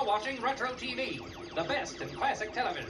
You're watching Retro TV, the best in classic television.